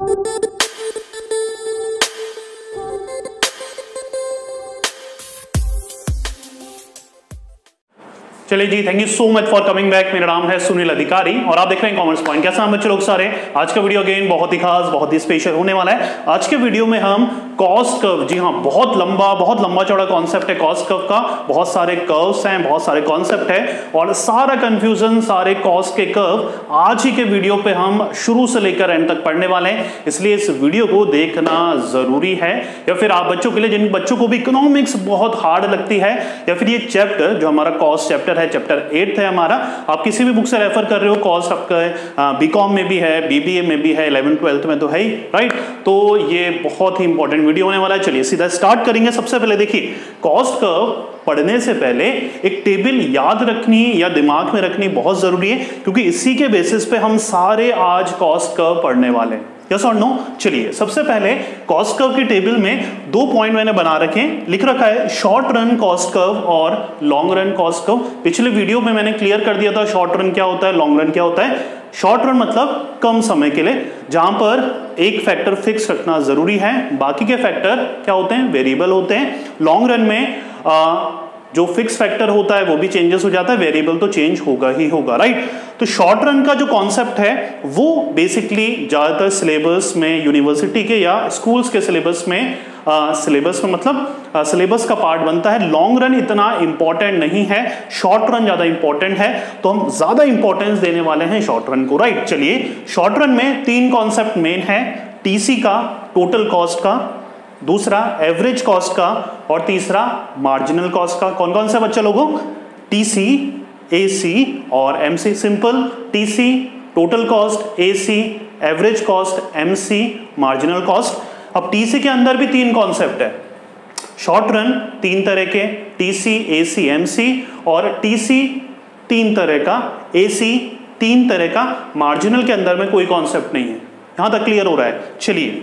Música चलिए जी thank you so much for coming back मेरा नाम है सुनील अधिकारी और आप देख रहे हैं कॉमर्स पॉइंट कैसा हम बच्चे लोग सारे? आज का वीडियो अगेन बहुत ही खास, बहुत ही स्पेशल होने वाला है। आज के वीडियो में हम कॉस्ट कर्व जी हाँ बहुत लंबा बहुत लंबा चौड़ा कॉन्सेप्ट है कॉस्ट कर्व का। बहुत सारे कर्व्स हैं, बहुत सारे कॉन्सेप्ट है और सारा कंफ्यूजन सारे कॉस्ट के कर्व आज ही के वीडियो पे हम शुरू से लेकर एंड तक पढ़ने वाले हैं। इसलिए इस वीडियो को देखना ज़रूरी है। या फिर आप बच्चों के लिए, जिन बच्चों को भी इकोनॉमिक्स बहुत हार्ड लगती है, या फिर ये चैप्टर जो हमारा कॉस्ट चैप्टर है चैप्टर एट है हमारा। आप किसी भी बुक से रेफर कर रहे हो कॉस्ट आपका बीकॉम में भी है बीबीए में भी है इलेवन ट्वेल्थ में तो है ही राइट तो ये बहुत ही इंपॉर्टेंट वीडियो होने वाला है। चलिए सीधा स्टार्ट करेंगे सबसे पहले। देखिए कॉस्ट कर्व पढ़ने से पहले एक टेबल याद रखनी या दिमाग में रखनी बहुत ज़रूरी है, क्योंकि इसी के बेसिस पे हम सारे आज कॉस्ट कर्व पढ़ने वाले हैं। यस और नो चलिए सबसे पहले कॉस्ट कर्व की टेबल में दो पॉइंट मैंने बना रखे लिख रखा है शॉर्ट रन कॉस्ट कर्व और लॉन्ग रन कॉस्ट कर्व पिछले वीडियो में मैंने क्लियर कर दिया था शॉर्ट रन क्या होता है लॉन्ग रन क्या होता है। शॉर्ट रन मतलब कम समय के लिए जहाँ पर एक फैक्टर फिक्स रखना ज़रूरी है। बाकी के फैक्टर क्या होते हैं? वेरिएबल होते हैं। लॉन्ग रन में आ, जो फिक्स फैक्टर होता है, वो भी चेंजेस हो जाता है वेरिएबल तो चेंज होगा ही होगा राइट तो शॉर्ट रन का जो कॉन्सेप्ट है, वो बेसिकली ज़्यादातर सिलेबस में यूनिवर्सिटी के या स्कूल्स के सिलेबस में सिलेबस में मतलब सिलेबस का पार्ट बनता है। लॉन्ग रन इतना इंपॉर्टेंट नहीं है। शॉर्ट रन ज़्यादा इंपॉर्टेंट है। तो हम ज़्यादा इंपॉर्टेंस देने वाले हैं शॉर्ट रन को राइट चलिए शॉर्ट रन में तीन कॉन्सेप्ट मेन है। टीसी का टोटल कॉस्ट का दूसरा एवरेज कॉस्ट का और तीसरा मार्जिनल कॉस्ट का। कौन कौन से बच्चे लोगों? टीसी एसी और MC simple TC total cost AC average cost MC marginal cost अब टीसी के अंदर भी तीन कॉन्सेप्ट है। शॉर्ट रन तीन तरह के। टीसी एसी एमसी और टीसी तीन तरह का। एसी तीन तरह का। मार्जिनल के अंदर में कोई कॉन्सेप्ट नहीं है। यहाँ तक क्लियर हो रहा है। चलिए।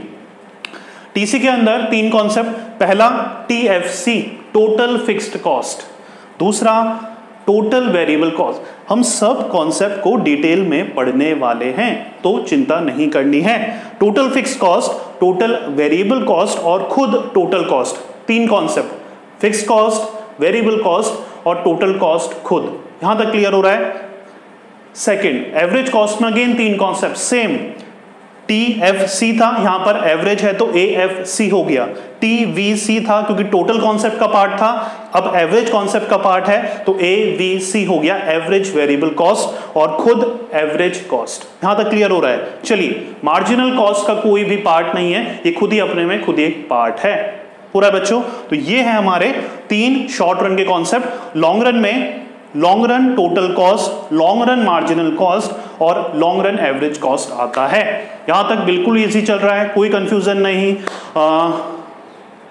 टीसी के अंदर तीन कॉन्सेप्ट पहला टीएफसी टोटल फिक्स्ड कॉस्ट दूसरा टोटल वेरिएबल कॉस्ट हम सब कॉन्सेप्ट को डिटेल में पढ़ने वाले हैं तो चिंता नहीं करनी है। Total fix cost total variable cost और खुद टोटल कॉस्ट तीन concept fix cost variable cost और टोटल कॉस्ट खुद. यहाँ तक क्लियर हो रहा है? सेकेंड एवरेज कॉस्ट में अगेन तीन concept same T F C था, यहाँ पर एवरेज है तो ए एफ़ सी हो गया। टी वी सी था क्योंकि टोटल कॉन्सेप्ट का पार्ट था। अब एवरेज कॉन्सेप्ट का पार्ट है तो ए वी सी हो गया एवरेज वेरिएबल कॉस्ट और खुद एवरेज कॉस्ट यहाँ तक क्लियर हो रहा है। चलिए मार्जिनल कॉस्ट का कोई भी पार्ट नहीं है, ये खुद ही अपने में खुद एक पार्ट है। पूरा बच्चों? तो ये है हमारे तीन शॉर्ट रन के कॉन्सेप्ट लॉन्ग रन में long run total cost long run marginal cost और लॉन्ग रन एवरेज कॉस्ट आता है। यहाँ तक बिल्कुल इजी चल रहा है कोई कंफ्यूजन नहीं। आ,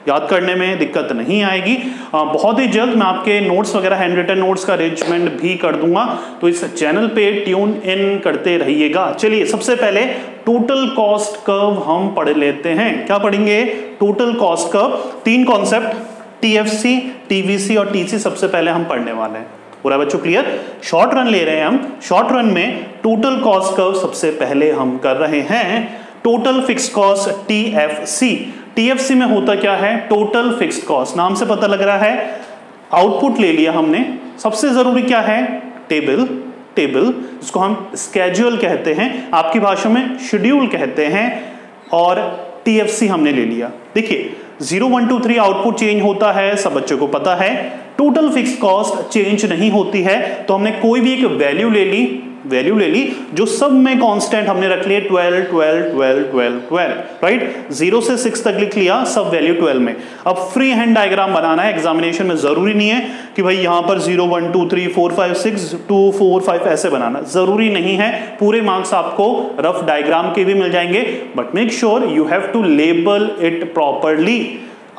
याद करने में दिक्कत नहीं आएगी। आ, बहुत ही जल्द मैं आपके नोट्स वगैरह हैंड रिटन नोट्स का अरेंजमेंट भी कर दूँगा। तो इस चैनल पे ट्यून इन करते रहिएगा। चलिए सबसे पहले टोटल कॉस्ट कर्व हम पढ़ लेते हैं। क्या पढ़ेंगे? टोटल कॉस्ट कर्व तीन कॉन्सेप्ट टीएफसी टीवीसी और टीसी सबसे पहले हम पढ़ने वाले हैं। पूरा बच्चों क्लियर शॉर्ट रन ले रहे हैं हम। शॉर्ट रन में टोटल कॉस्ट कर्व सबसे पहले हम कर रहे हैं total fix cost T F C T F C में होता क्या है? टोटल फिक्स कॉस्ट नाम से पता लग रहा है। आउटपुट ले लिया हमने। सबसे ज़रूरी क्या है? टेबल टेबल जिसको हम स्केड्यूल कहते हैं। आपकी भाषा में शेड्यूल कहते हैं और टीएफसी हमने ले लिया। देखिए zero one two three output change होता है। सब बच्चों को पता है। टोटल फिक्स कॉस्ट चेंज नहीं होती है तो हमने कोई भी एक वैल्यू ले ली वैल्यू ले ली, जो सब में कांस्टेंट हमने रख लिए 12 12 12 12 12 राइट ज़ीरो से सिक्स तक लिख लिया, सब वैल्यू 12 में। अब फ्री हैंड डायग्राम बनाना है एग्जामिनेशन में ज़रूरी नहीं है कि भाई यहाँ पर zero one two three four five six two four five ऐसे बनाना। ज़रूरी नहीं है, पूरे मार्क्स आपको रफ डायग्राम के भी मिल जाएँगे but make sure you have to label it properly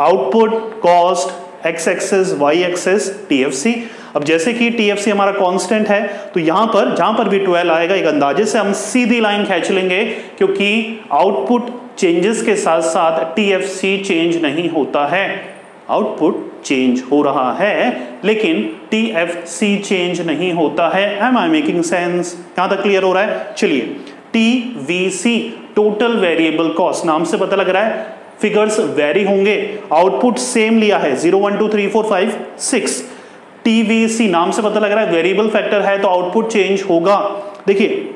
output cost X axis Y axis TFC अब जैसे कि टीएफसी हमारा कांस्टेंट है तो यहाँ पर, जहाँ पर भी 12 आएगा, एक अंदाजे से हम सीधी लाइन खींच लेंगे, क्योंकि आउटपुट चेंजेस के साथ साथ टीएफसी चेंज नहीं होता है। आउटपुट चेंज हो रहा है, लेकिन टीएफसी चेंज नहीं होता है। एम आई मेकिंग सेंस यहाँ तक क्लियर हो रहा है? चलिए टीवीसी टोटल वेरिएबल कॉस्ट नाम से पता लग रहा है। फिगर्स वेरी होंगे। आउटपुट सेम लिया है zero one two three four five six TVC नाम से पता लग रहा है वेरिएबल फैक्टर है तो आउटपुट चेंज होगा। देखिए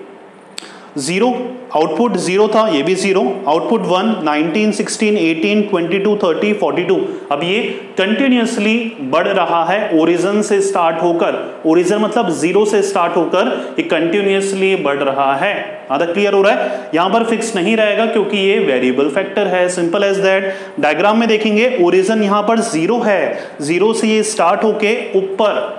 ज़ीरो आउटपुट ज़ीरो था, ये भी zero output one nineteen sixteen eighteen twenty two thirty forty two अब ये कंटिन्यूसली बढ़ रहा है ओरिजन से स्टार्ट होकर. ओरिजन मतलब ज़ीरो से स्टार्ट होकर ये कंटिन्यूसली बढ़ रहा है. आधा क्लियर हो रहा है? यहाँ पर फिक्स नहीं रहेगा क्योंकि ये वेरिएबल फैक्टर है. सिंपल एज दैट डायग्राम में देखेंगे ओरिजन यहाँ पर ज़ीरो है. ज़ीरो से ये स्टार्ट होके ऊपर.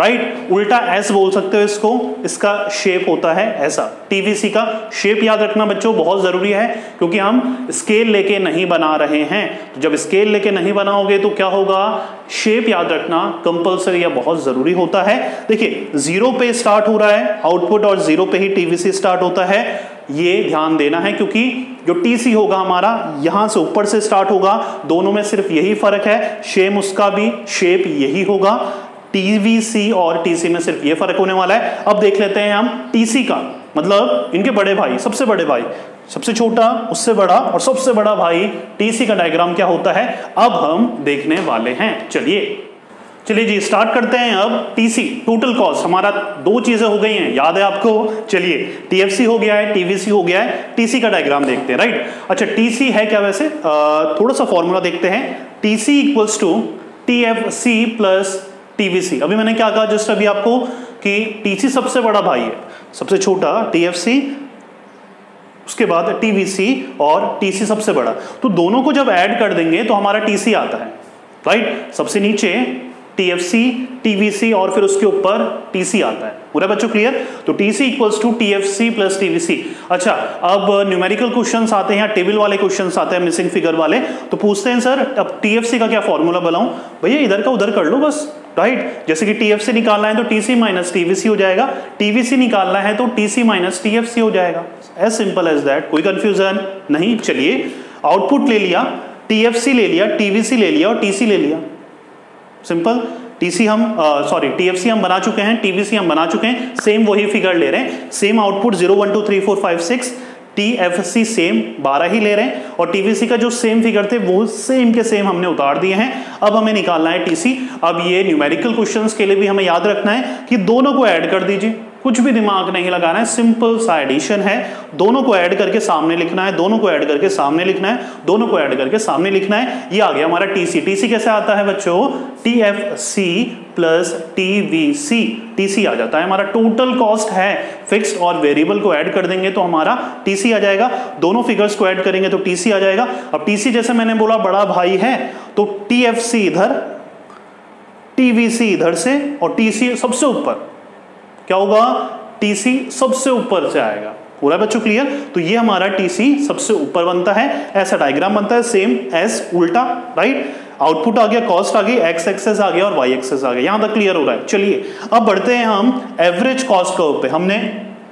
Right right? उल्टा एस बोल सकते हो इसको। इसका शेप होता है ऐसा। टीवीसी का शेप याद रखना बच्चों, बहुत ज़रूरी है, क्योंकि हम स्केल लेके नहीं बना रहे हैं। तो जब स्केल लेके नहीं बनाओगे तो क्या होगा? शेप याद रखना कंपलसरी या बहुत ज़रूरी होता है। देखिए ज़ीरो पे स्टार्ट हो रहा है आउटपुट और ज़ीरो पे ही टीवीसी स्टार्ट होता है। ये ध्यान देना है, क्योंकि जो टीसी होगा हमारा, यहाँ से ऊपर से स्टार्ट होगा। दोनों में सिर्फ़ यही फ़र्क है शेम उसका भी शेप यही होगा। टीवीसी और टीसी में सिर्फ़ ये फ़र्क होने वाला है। अब देख लेते हैं हम टीसी का। मतलब इनके बड़े भाई सबसे बड़े भाई सबसे छोटा उससे बड़ा और सबसे बड़ा भाई टीसी का डायग्राम क्या होता है? अब हम देखने वाले हैं। चलिए चलिए जी स्टार्ट करते हैं अब टीसी टोटल कॉस्ट हमारा दो चीज़ें हो गई हैं। याद है आपको? चलिए टीएफसी हो गया है टीवीसी हो गया है टीसी का डायग्राम देखते हैं राइट अच्छा टीसी है क्या वैसे? आ, थोड़ा सा फॉर्मूला देखते हैं। TC equals to T F C plus TVC. अभी मैंने क्या कहा जस्ट अभी आपको कि टीसी सबसे बड़ा भाई है, सबसे छोटा टीएफसी, उसके बाद टीवीसी और टीसी सबसे बड़ा। तो दोनों को जब ऐड कर देंगे तो हमारा टीसी आता है राइट सबसे नीचे टीएफसी, टीवीसी और फिर उसके ऊपर टीसी आता है। पूरा बच्चों क्लियर तो TC equals to TFC plus TVC. अच्छा अब न्यूमेरिकल क्वेश्चंस आते हैं टेबल वाले क्वेश्चंस आते हैं मिसिंग फिगर वाले तो पूछते हैं, सर, अब टीएफसी का क्या फॉर्मूला बनाऊँ? भैया, इधर का उधर कर लो बस। राइट जैसे कि टीएफसी निकालना है तो टीसी माइनस टीवीसी हो जाएगा। टीवीसी निकालना है तो टीसी माइनस टीएफसी हो जाएगा। एज सिंपल एज दैट कोई कंफ्यूजन नहीं। चलिए आउटपुट ले लिया टीएफसी ले लिया टीवीसी ले लिया और टीसी ले लिया। सिंपल टीसी हम सॉरी टीएफसी हम बना चुके हैं टीवीसी हम बना चुके हैं। सेम वही फिगर ले रहे हैं। Same output zero one two three four five six T F C same बारह ही ले रहे हैं। और टीवीसी का जो सेम फिगर थे, वो सेम के सेम हमने उतार दिए हैं। अब हमें निकालना है टीसी अब ये न्यूमेरिकल क्वेश्चंस के लिए भी हमें याद रखना है कि दोनों को ऐड कर दीजिए। कुछ भी दिमाग नहीं लगाना है सिंपल सा एडिशन है। दोनों को ऐड करके सामने लिखना है, दोनों को ऐड करके सामने लिखना है, दोनों को ऐड करके सामने लिखना है। ये आ गया हमारा टीसी टीसी कैसे आता है बच्चों? T F C plus TVC TC आ जाता है, हमारा टोटल कॉस्ट है। फिक्स्ड और वेरिएबल को ऐड कर देंगे तो हमारा टीसी आ जाएगा। दोनों फिगर्स को ऐड करेंगे तो टीसी आ जाएगा। अब टीसी जैसे मैंने बोला, बड़ा भाई है तो टीएफसी इधर टीवीसी इधर से और टीसी सबसे ऊपर। क्या होगा? टीसी सबसे ऊपर से आएगा। पूरा बच्चों क्लियर तो ये हमारा टीसी सबसे ऊपर बनता है। ऐसा डायग्राम बनता है सेम एस उल्टा राइट आउटपुट आ गया कॉस्ट आ गई एक्स एक्सेस आ गया और वाई एक्सेस आ गया। यहाँ तक क्लियर हो रहा है। चलिए, अब बढ़ते हैं हम एवरेज कॉस्ट कर्व पे। हमने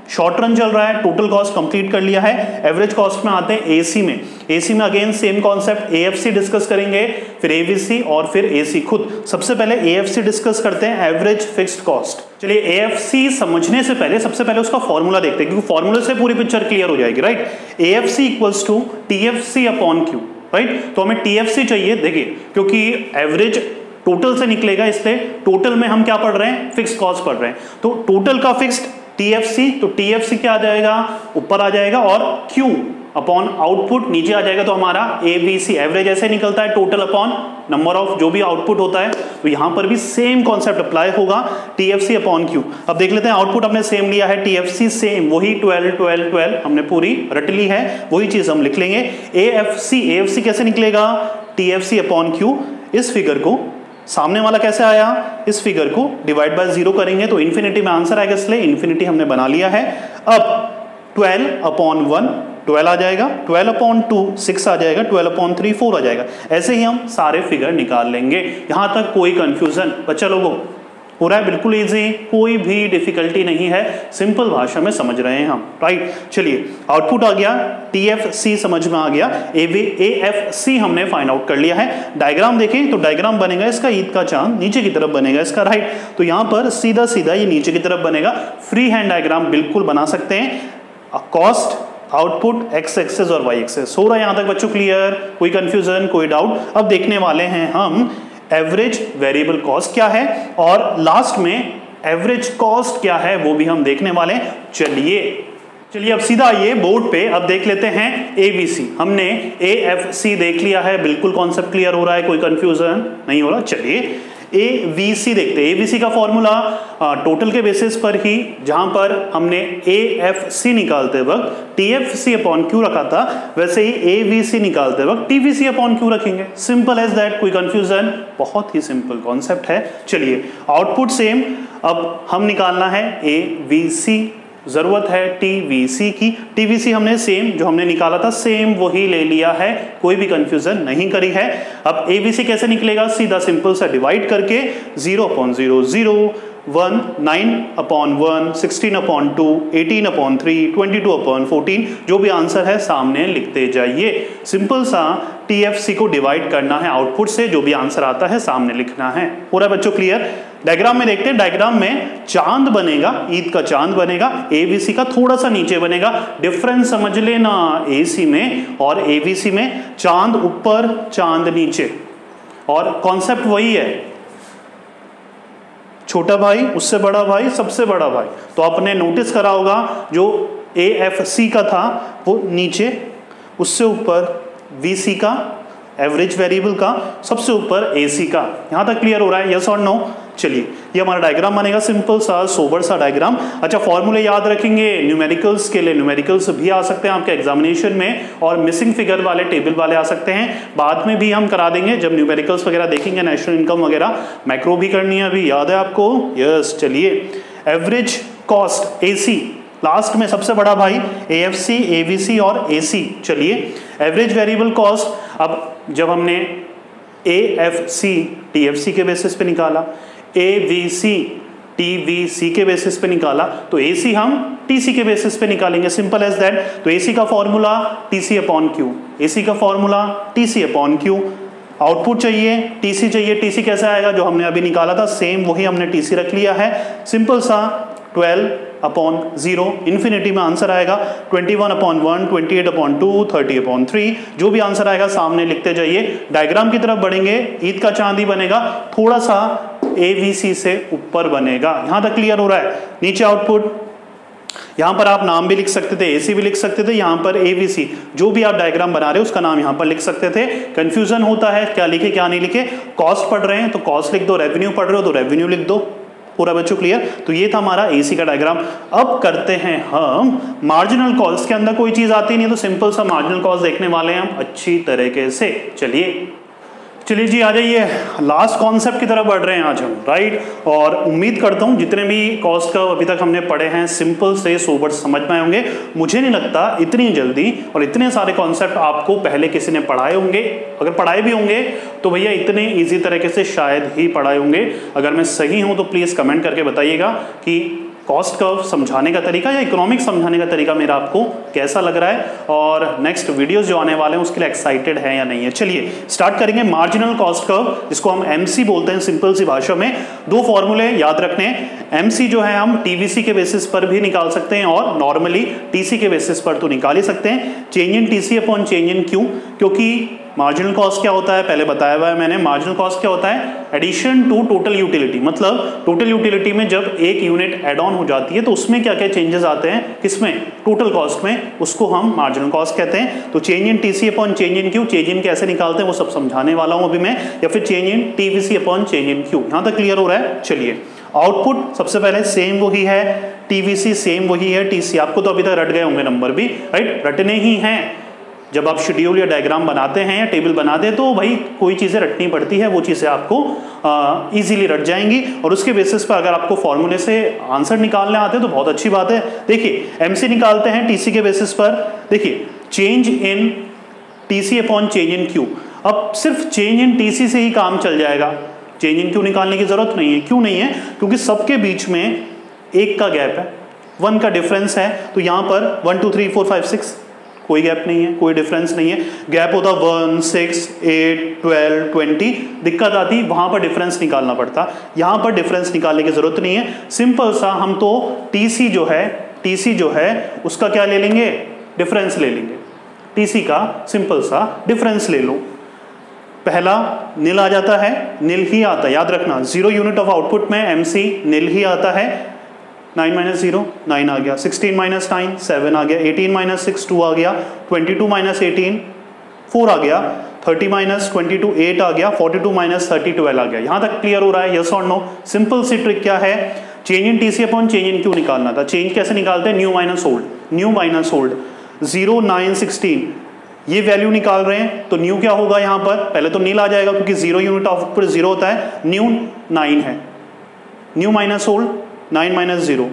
शॉर्ट रन चल रहा है टोटल कॉस्ट कंप्लीट कर लिया है। एवरेज कॉस्ट में आते हैं एसी में। एसी में again same concept AFC discuss करेंगे, फिर एवीसी और फिर एसी खुद। सबसे पहले एएफसी डिस्कस करते हैं एवरेज फिक्स्ड कॉस्ट चलिए एएफसी समझने से पहले, सबसे पहले उसका फॉर्मूला देखते हैं, क्योंकि फॉर्मूले से पूरी पिक्चर क्लियर हो जाएगी right AFC equals to TFC upon Q right तो हमें टीएफसी चाहिए, देखिए, क्योंकि एवरेज टोटल से निकलेगा, इसलिए टोटल में हम क्या पढ़ रहे हैं? फिक्स कॉस्ट पढ़ रहे हैं। तो टोटल का फिक्स्ड टीएफसी तो टीएफसी क्या आ जाएगा? ऊपर आ जाएगा और क्यू अपॉन आउटपुट नीचे आ जाएगा तो हमारा ए बी सी एवरेज ऐसे निकलता है टोटल अपॉन नंबर ऑफ़ जो भी आउटपुट होता है तो यहाँ पर भी सेम कॉन्सेप्ट अप्लाई होगा टीएफसी अपॉन क्यू अब देख लेते हैं आउटपुट हमने सेम लिया है टीएफसी सेम वही 12 12 12 हमने पूरी रट ली है, वही चीज़ हम लिख लेंगे। सी ए एफ़ सी कैसे निकलेगा? टीएफसी अपॉन क्यू इस फिगर को सामने वाला कैसे आया? इस फिगर को डिवाइड बाय ज़ीरो करेंगे तो इन्फिनिटी में आंसर आएगा इसलिए इन्फिनिटी हमने बना लिया है। अब 12 अपॉन वन ट्वेल्व आ जाएगा। ट्वेल्व अपॉन टू सिक्स आ जाएगा। ट्वेल्व अपॉन थ्री फोर आ जाएगा। ऐसे ही हम सारे फिगर निकाल लेंगे। यहाँ तक कोई कंफ्यूजन बच्चा लोगों हो रहा है, बिल्कुल इजी कोई भी डिफिकल्टी नहीं है। सिंपल भाषा में समझ रहे हैं हम राइट चलिए आउटपुट आ गया टी एफ़ सी समझ में आ गया। ए एफ़ सी हमने फाइंड आउट कर लिया है। डायग्राम देखें तो डायग्राम बनेगा इसका ईद का चाँद, नीचे की तरफ़ बनेगा इसका राइट तो यहाँ पर सीधा सीधा ये नीचे की तरफ़ बनेगा। फ्री हैंड डायग्राम बिल्कुल बना सकते हैं। कॉस्ट आउटपुट एक्स एक्सेस और वाई एक्सेस हो रहा है यहाँ तक बच्चों क्लियर कोई कंफ्यूजन कोई डाउट अब देखने वाले हैं हम एवरेज वेरिएबल कॉस्ट क्या है? और लास्ट में एवरेज कॉस्ट क्या है, वो भी हम देखने वाले चलिए चलिए अब सीधा आइए बोर्ड पे अब देख लेते हैं एबीसी हमने ए एफ़ सी देख लिया है। बिल्कुल कॉन्सेप्ट क्लियर हो रहा है, कोई कंफ्यूजन नहीं हो रहा। चलिए ए वी सी देखते हैं। ए वी सी का फॉर्मूला टोटल के बेसिस पर ही, जहाँ पर हमने ए एफ़ सी निकालते वक्त T F C upon Q रखा था, वैसे ही ए वी सी निकालते वक्त T V C upon Q रखेंगे। सिंपल एज दैट कोई कंफ्यूजन बहुत ही सिंपल कॉन्सेप्ट है। चलिए आउटपुट सेम अब हम निकालना है ए वी सी ज़रूरत है टीवीसी की। टीवीसी हमने सेम जो हमने निकाला था सेम वही ले लिया है। कोई भी कंफ्यूजन नहीं करी है। अब एबीसी कैसे निकलेगा? सीधा सिंपल सा डिवाइड करके zero upon zero zero one nine upon one sixteen upon two eighteen upon three twenty two upon fourteen जो भी आंसर है सामने लिखते जाइए। सिंपल सा टीएफसी को डिवाइड करना है आउटपुट से, जो भी आंसर आता है सामने लिखना है। पूरा बच्चों क्लियर डायग्राम में देखते हैं डायग्राम में चाँद बनेगा, ईद का चाँद बनेगा एबीसी का थोड़ा सा नीचे बनेगा। डिफरेंस समझ लेना एसी में और एबीसी में, चाँद ऊपर, चाँद नीचे। और कॉन्सेप्ट वही है। छोटा भाई, उससे बड़ा भाई, सबसे बड़ा भाई। तो आपने नोटिस करा होगा, जो ए एफ़ सी का था, वो नीचे, उससे ऊपर वी सी का एवरेज वेरिएबल का, सबसे ऊपर ए सी का। यहाँ तक क्लियर हो रहा है यस और नो चलिए, ये हमारा डायग्राम बनेगा सिंपल सा सोबर सा डायग्राम अच्छा फॉर्मूले याद रखेंगे न्यूमेरिकल्स के लिए न्यूमेरिकल्स भी आ सकते हैं आपके एग्जामिनेशन में, और मिसिंग फिगर वाले टेबल वाले आ सकते हैं। बाद में भी हम करा देंगे, जब न्यूमेरिकल्स वगैरह देखेंगे नेशनल इनकम वगैरह। मैक्रो भी करनी है अभी, याद है आपको? यस चलिए। एवरेज कॉस्ट एसी लास्ट में सबसे बड़ा भाई ए एफ़ सी और ए सी चलिए एवरेज वेरिएबल कॉस्ट अब जब हमने A F C T F C के बेसिस पे निकाला A V C T V C के बेसिस पे निकाला तो ए सी हम टी सी के बेसिस पे निकालेंगे सिंपल एज दैट तो ए सी का formula T C upon Q A C का formula T C upon Q output चाहिए टीसी चाहिए टीसी कैसे आएगा? जो हमने अभी निकाला था सेम वही हमने टीसी रख लिया है. सिंपल सा 12 अपॉन ज़ीरो इन्फिनिटी में आंसर आएगा 21 one upon one twenty eight upon two thirty upon three जो भी आंसर आएगा सामने लिखते जाइए। डायग्राम की तरफ़ बढ़ेंगे ईद का चांदी बनेगा, थोड़ा सा एवीसी से ऊपर बनेगा। यहाँ तक क्लियर हो रहा है? नीचे आउटपुट यहाँ पर आप नाम भी लिख सकते थे एसी भी लिख सकते थे, यहाँ पर एवीसी जो भी आप डायग्राम बना रहे हो, उसका नाम यहाँ पर लिख सकते थे। कंफ्यूजन होता है, क्या लिखे, क्या नहीं लिखे? कॉस्ट पढ़ रहे हैं तो कॉस्ट लिख दो रेवेन्यू पढ़ रहे हो तो रेवेन्यू लिख दो। पूरा बच्चों क्लियर तो ये था हमारा एसी का डायग्राम अब करते हैं हम मार्जिनल कॉल्स के अंदर कोई चीज़ आती नहीं तो सिंपल सा मार्जिनल कॉल्स देखने वाले हैं हम अच्छी तरीके से। चलिए। चलिए जी, आ जाइए। लास्ट कॉन्सेप्ट की तरफ़ बढ़ रहे हैं आज हम राइट और उम्मीद करता हूँ जितने भी कॉस्ट का अभी तक हमने पढ़े हैं सिंपल से सोबर समझ में होंगे। मुझे नहीं लगता इतनी जल्दी और इतने सारे कॉन्सेप्ट आपको पहले किसी ने पढ़ाए होंगे। अगर पढ़ाए भी होंगे तो भैया इतने ईजी तरीके से शायद ही पढ़ाए होंगे। अगर मैं सही हूँ तो प्लीज़ कमेंट करके बताइएगा कि कॉस्ट कर्व समझाने का तरीका या इकोनॉमिक समझाने का तरीका मेरा आपको कैसा लग रहा है? और नेक्स्ट वीडियोस जो आने वाले हैं, उसके लिए एक्साइटेड है या नहीं है? चलिए स्टार्ट करेंगे मार्जिनल कॉस्ट कर्व जिसको हम एमसी बोलते हैं सिंपल सी भाषा में। दो फॉर्मूले याद रखने। एमसी जो है, हम टीवीसी के बेसिस पर भी निकाल सकते हैं और नॉर्मली टीसी के बेसिस पर तो निकाल ही सकते हैं। Change in TC upon change in Q क्योंकि मार्जिनल कॉस्ट क्या होता है? पहले बताया हुआ है मैंने। मार्जिनल कॉस्ट क्या होता है? एडिशन टू टोटल यूटिलिटी मतलब टोटल यूटिलिटी में जब एक यूनिट एड ऑन हो जाती है तो उसमें क्या क्या चेंजेस आते हैं? किसमें? टोटल कॉस्ट में। उसको हम मार्जिनल कॉस्ट कहते हैं। तो change in TC upon change in Q change in कैसे निकालते हैं, वो सब समझाने वाला हूँ अभी मैं। या फिर change in TVC upon change in Q यहाँ तक क्लियर हो रहा है? चलिए। आउटपुट सबसे पहले सेम वही है। टीवीसी सेम वही है। टीसी आपको तो अभी तक रट गए होंगे नंबर भी राइट रटने ही हैं। जब आप शेड्यूल या डायग्राम बनाते हैं या टेबल बनाते हैं तो भाई कोई चीज़ें रटनी पड़ती है, वो चीज़ें आपको इजीली रट जाएँगी। और उसके बेसिस पर अगर आपको फॉर्मूले से आंसर निकालने आते हैं तो बहुत अच्छी बात है। देखिए एमसी निकालते हैं टीसी के बेसिस पर। देखिए change in TC upon change in Q अब सिर्फ़ चेंज इन टीसी से ही काम चल जाएगा। चेंज इन क्यू निकालने की ज़रूरत नहीं है। क्यों नहीं है? क्योंकि सबके बीच में एक का गैप है वन का डिफरेंस है। तो यहाँ पर one two three four five six कोई गैप नहीं है, कोई डिफरेंस नहीं है। गैप होता one six eight twelve twenty दिक्कत आती, वहाँ पर डिफरेंस निकालना पड़ता। यहाँ पर डिफरेंस निकालने की ज़रूरत नहीं है। सिंपल सा हम तो टीसी जो है टीसी जो है, उसका क्या ले लेंगे? डिफरेंस ले लेंगे। टीसी का सिंपल सा डिफरेंस ले लो। पहला नील आ जाता है नील ही आता है। याद रखना ज़ीरो यूनिट ऑफ़ आउटपुट में एमसी नील ही आता है। नाइन माइनस ज़ीरो नाइन आ गया। सिक्सटीन माइनस नाइन सेवन आ गया। एटीन माइनस सिक्स टू आ गया। Twenty two minus eighteen four आ गया। Thirty minus twenty two eight आ गया। Forty two minus thirty twelve आ गया। यहाँ तक क्लियर हो रहा है यस और नो सिंपल सी ट्रिक क्या है? Change in TC upon change in Q निकालना था। चेंज कैसे निकालते हैं? New minus old new minus old zero nine sixteen ये वैल्यू निकाल रहे हैं तो न्यू क्या होगा यहाँ पर? पहले तो नील आ जाएगा, क्योंकि ज़ीरो यूनिट ऑफ़ पर ज़ीरो होता है। न्यू नाइन है। New minus old nine minus zero.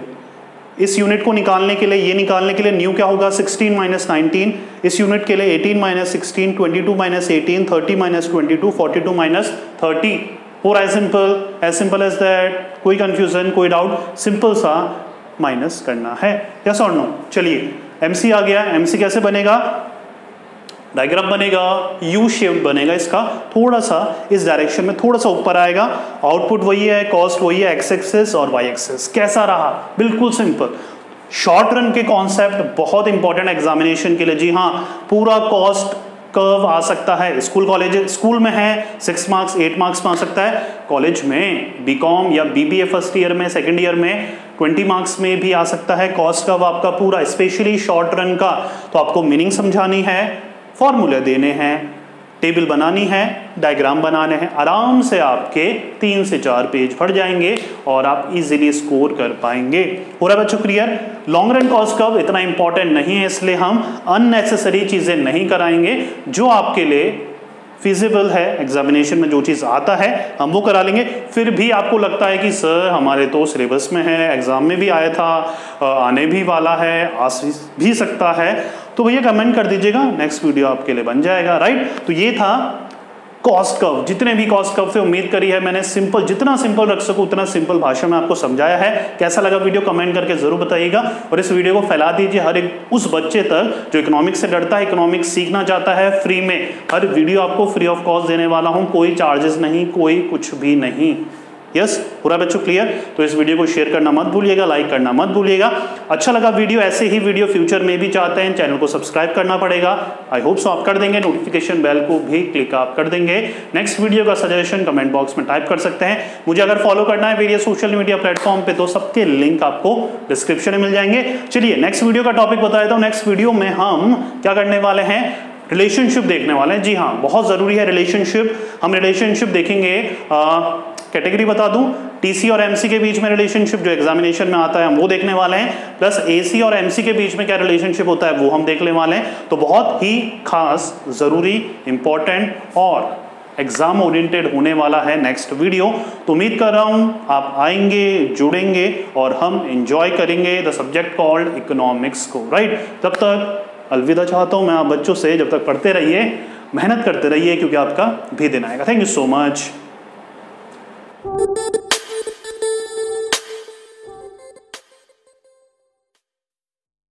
इस यूनिट को निकालने के लिए, ये निकालने के लिए न्यू क्या होगा? 16 माइनस नाइनटीन। इस यूनिट के लिए 18 minus sixteen, twenty two minus eighteen, thirty minus twenty two, forty two minus thirty. और as simple as simple as that कोई कंफ्यूजन कोई डाउट सिंपल सा माइनस करना है। यस और नो चलिए एमसी आ गया। एमसी कैसे बनेगा? डायग्राम बनेगा यू शेप बनेगा इसका। थोड़ा सा इस डायरेक्शन में थोड़ा सा ऊपर आएगा। आउटपुट वही है कॉस्ट वही है एक्स एक्सेस और वाई एक्सेस कैसा रहा? बिल्कुल सिंपल शॉर्ट रन के कॉन्सेप्ट बहुत इंपॉर्टेंट एग्जामिनेशन के लिए। जी हाँ पूरा कॉस्ट कर्व आ सकता है। स्कूल कॉलेज स्कूल में है सिक्स मार्क्स एट मार्क्स में आ सकता है। कॉलेज में बीकॉम या बीबीए फ़र्स्ट ईयर में सेकंड ईयर में ट्वेंटी मार्क्स में भी आ सकता है। कॉस्ट कर्व आपका पूरा स्पेशली शॉर्ट रन का। तो आपको मीनिंग समझानी है। फॉर्मूले देने हैं, टेबल बनानी है, डायग्राम बनाने हैं, आराम से आपके तीन से चार पेज भर जाएँगे और आप इजीली स्कोर कर पाएँगे। हो रहा बच्चों क्लियर लॉन्ग रन कॉस्ट कब इतना इंपॉर्टेंट नहीं है, इसलिए हम अननेसेसरी चीज़ें नहीं कराएँगे। जो आपके लिए फिजिबल है एग्जामिनेशन में जो चीज़ आता है, हम वो करा लेंगे। फिर भी आपको लगता है कि, सर, हमारे तो सिलेबस में है एग्ज़ाम में भी आया था आने भी वाला है, आ भी सकता है। तो भैया कमेंट कर दीजिएगा नेक्स्ट वीडियो आपके लिए बन जाएगा राइट तो ये था कॉस्ट कव जितने भी कॉस्ट कव से उम्मीद करी है मैंने सिंपल जितना सिंपल रख सकूँ, उतना सिंपल भाषा में आपको समझाया है। कैसा लगा वीडियो कमेंट करके ज़रूर बताइएगा। और इस वीडियो को फैला दीजिए हर एक, उस बच्चे तक जो इकोनॉमिक्स से डरता है इकोनॉमिक्स सीखना चाहता है फ्री में। हर वीडियो आपको फ्री ऑफ़ कॉस्ट देने वाला हूँ, कोई चार्जेस नहीं, कोई कुछ भी नहीं। यस पूरा बच्चों क्लियर तो इस वीडियो को शेयर करना मत भूलिएगा लाइक करना मत भूलिएगा। अच्छा लगा वीडियो ऐसे ही वीडियो फ्यूचर में भी चाहते हैं चैनल को सब्सक्राइब करना पड़ेगा। आई होप सो आप कर देंगे। नोटिफिकेशन बेल को भी क्लिक आप कर देंगे। नेक्स्ट वीडियो का सजेशन कमेंट बॉक्स में टाइप कर सकते हैं। मुझे अगर फॉलो करना है वेरियस सोशल मीडिया प्लेटफॉर्म पे तो सबके लिंक आपको डिस्क्रिप्शन में मिल जाएँगे। चलिए नेक्स्ट वीडियो का टॉपिक बताया था। नेक्स्ट वीडियो में हम क्या करने वाले हैं? रिलेशनशिप देखने वाले हैं। जी हाँ बहुत ज़रूरी है रिलेशनशिप हम रिलेशनशिप देखेंगे कैटेगरी बता दूँ टीसी और एमसी के बीच में रिलेशनशिप जो एग्जामिनेशन में आता है, हम वो देखने वाले हैं प्लस एसी और एमसी के बीच में क्या रिलेशनशिप होता है, वो हम देखने वाले हैं। तो बहुत ही खास, ज़रूरी इंपॉर्टेंट और एग्ज़ाम ओरिएंटेड होने वाला है नेक्स्ट वीडियो तो उम्मीद कर रहा हूँ आप आएँगे, जुड़ेंगे और हम इंजॉय करेंगे द सब्जेक्ट कॉल्ड इकोनॉमिक्स को राइट तब तक अलविदा चाहता हूँ मैं आप बच्चों से, जब तक पढ़ते रहिए, मेहनत करते रहिए, क्योंकि आपका भी दिन आएगा। Thank you so much Thank you.